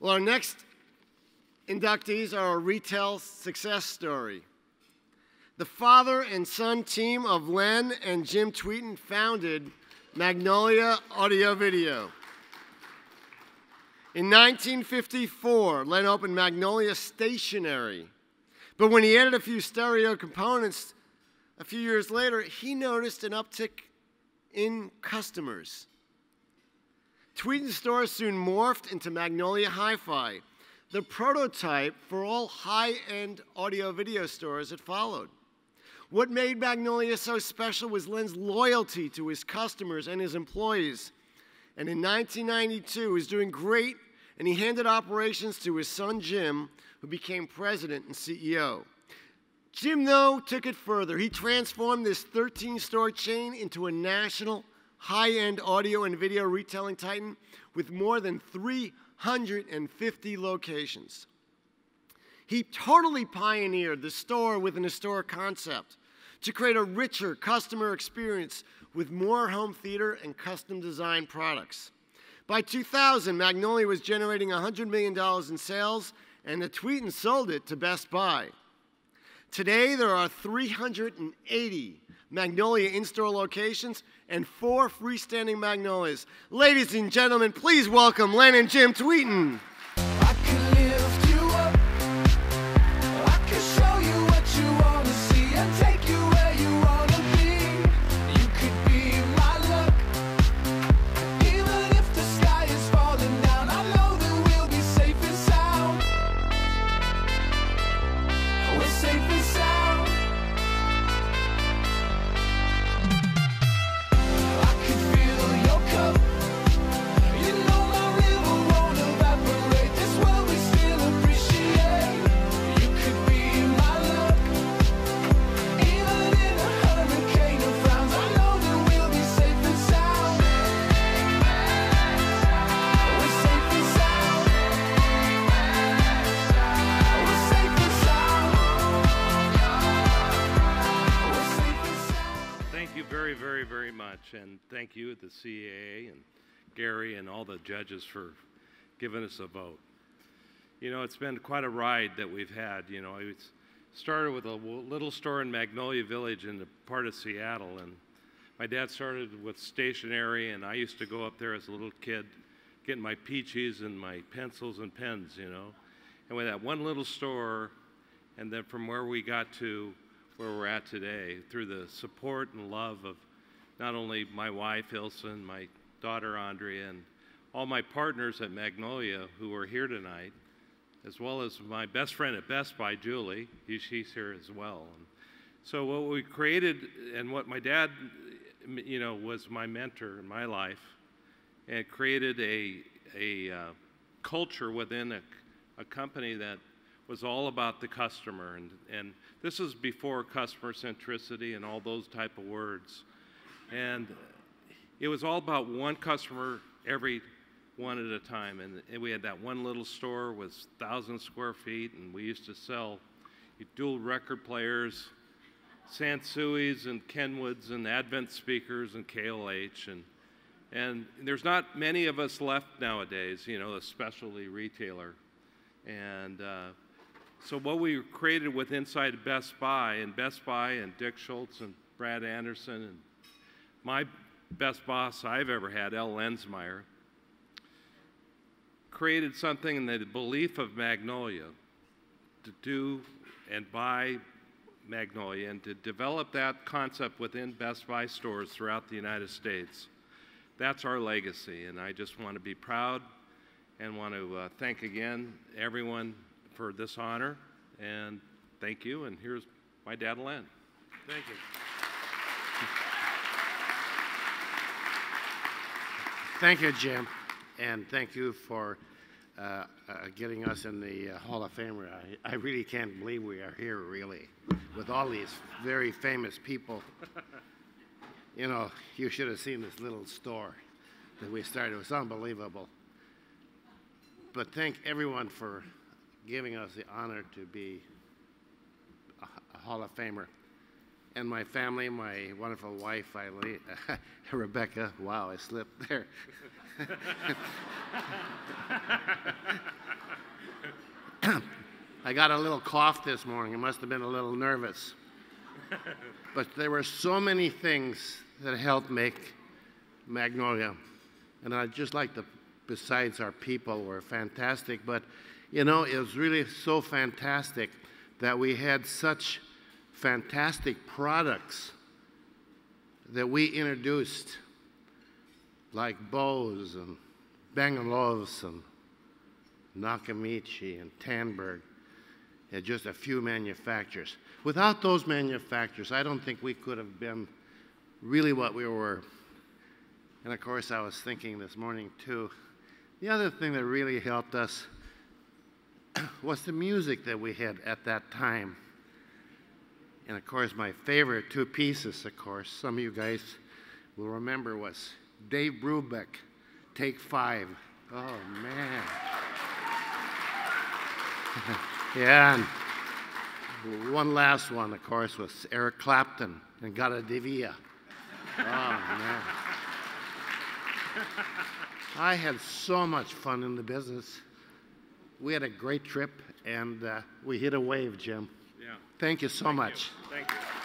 Well, our next inductees are a retail success story. The father and son team of Len and Jim Tweten founded Magnolia Audio Video. In 1954, Len opened Magnolia Stationery. But when he added a few stereo components a few years later, he noticed an uptick in customers. Tweten's store soon morphed into Magnolia Hi-Fi, the prototype for all high-end audio video stores that followed. What made Magnolia so special was Len's loyalty to his customers and his employees. And in 1992, he was doing great, and he handed operations to his son Jim, who became president and CEO. Jim, though, took it further. He transformed this 13 store chain into a national high end audio and video retailing titan with more than 350 locations. He totally pioneered the store within a store concept to create a richer customer experience with more home theater and custom design products. By 2000, Magnolia was generating $100 million in sales, and the Tweten sold it to Best Buy. Today, there are 380 Magnolia in store locations and four freestanding Magnolias. Ladies and gentlemen, please welcome Len and Jim Tweten. And thank you at the CEA and Gary and all the judges for giving us a vote. You know, it's been quite a ride that we've had. You know, it started with a little store in Magnolia Village in the part of Seattle, and my dad started with stationery, and I used to go up there as a little kid, getting my peaches and my pencils and pens, you know. And with that one little store, and then from where we got to where we're at today, through the support and love of not only my wife, Ilsa, and my daughter, Andrea, and all my partners at Magnolia who are here tonight, as well as my best friend at Best Buy, Julie. She's here as well. And so what we created and what my dad, you know, was my mentor in my life, and created a, a uh, culture within a, a company that was all about the customer. And, and this is before customer centricity and all those type of words. And it was all about one customer every one at a time. And we had that one little store with 1,000 square feet, and we used to sell dual record players, Sansuis and Kenwoods and Advent speakers and KLH. And, and there's not many of us left nowadays, you know, a specialty retailer. And uh, so what we created with inside Best Buy, and Best Buy and Dick Schulze and Brad Anderson and my best boss I've ever had, Al Lenzmeier, created something in the belief of Magnolia to do and buy Magnolia and to develop that concept within Best Buy stores throughout the United States. That's our legacy, and I just want to be proud and want to uh, thank again everyone for this honor. And thank you, and here's my dad, Len. Thank you. Thank you, Jim, and thank you for uh, uh, getting us in the uh, Hall of Fame. I, I, really can't believe we are here, really, with all these very famous people. You know, you should have seen this little store that we started. It was unbelievable. But thank everyone for giving us the honor to be a Hall of Famer and my family, my wonderful wife, Eileen, Rebecca. Wow, I slipped there. I got a little cough this morning. I must have been a little nervous. but there were so many things that helped make Magnolia. And I'd just like to, besides our people were fantastic, but you know, it was really so fantastic that we had such fantastic products that we introduced, like Bose and Bang & Olufsen, Nakamichi and Tandberg, and just a few manufacturers. Without those manufacturers, I don't think we could have been really what we were. And of course, I was thinking this morning too, the other thing that really helped us was the music that we had at that time. And of course, my favorite two pieces, of course, some of you guys will remember was Dave Brubeck, Take Five. Oh, man. yeah, and one last one, of course, was Eric Clapton and Divia. Oh, man. I had so much fun in the business. We had a great trip, and uh, we hit a wave, Jim. Yeah. Thank you so Thank much. You. Thank you.